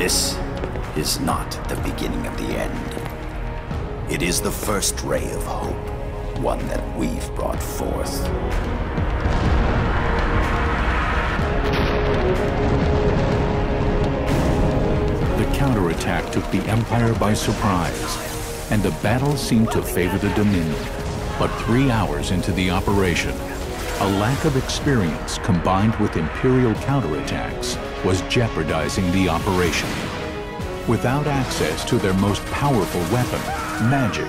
This is not the beginning of the end. It is the first ray of hope, one that we've brought forth. The counterattack took the Empire by surprise, and the battle seemed to favor the Dominion. But three hours into the operation, a lack of experience combined with Imperial counterattacks was jeopardizing the operation. Without access to their most powerful weapon, magic,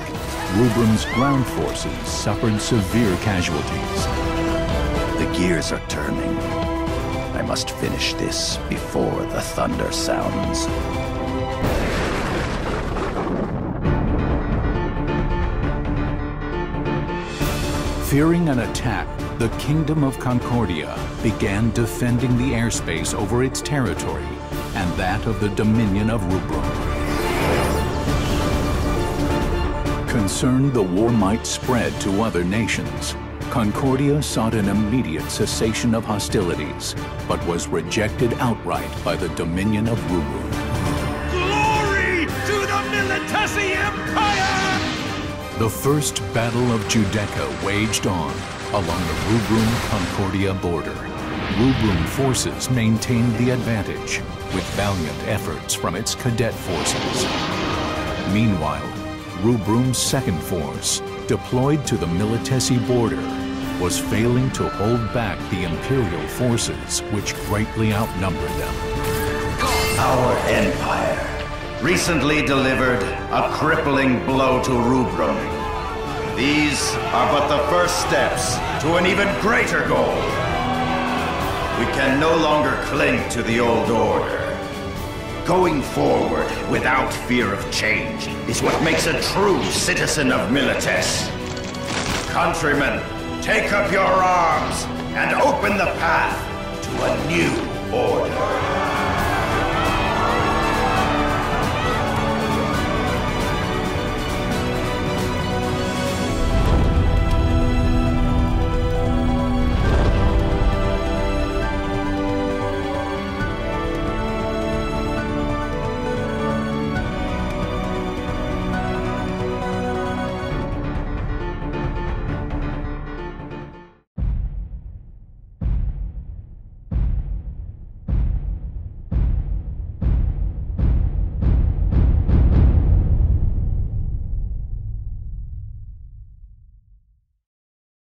Rubrum's ground forces suffered severe casualties. The gears are turning. I must finish this before the thunder sounds. Fearing an attack, the Kingdom of Concordia began defending the airspace over its territory and that of the Dominion of Rubrum. Concerned the war might spread to other nations, Concordia sought an immediate cessation of hostilities, but was rejected outright by the Dominion of Rubrum. Glory to the Militesi Empire! The First Battle of Judecca waged on along the Rubrum-Concordia border. Rubrum forces maintained the advantage with valiant efforts from its cadet forces. Meanwhile, Rubrum's second force, deployed to the Militesi border, was failing to hold back the Imperial forces which greatly outnumbered them. Our empire recently delivered a crippling blow to Rubrum. These are but the first steps to an even greater goal. We can no longer cling to the old order. Going forward without fear of change is what makes a true citizen of Milites. Countrymen, take up your arms and open the path to a new order.